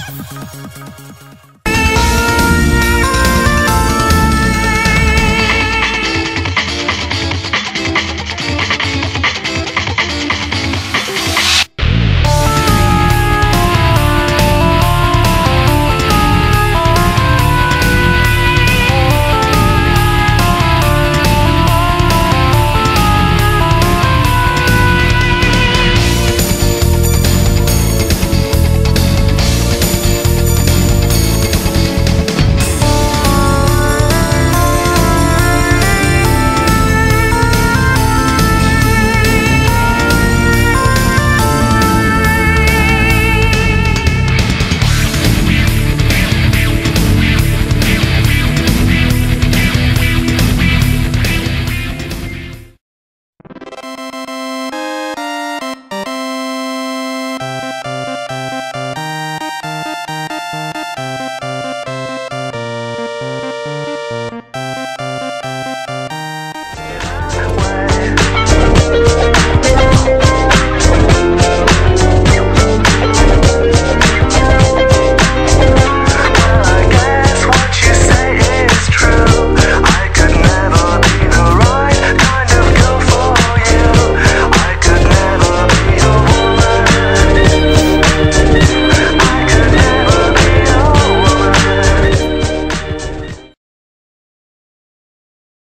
フフフフ。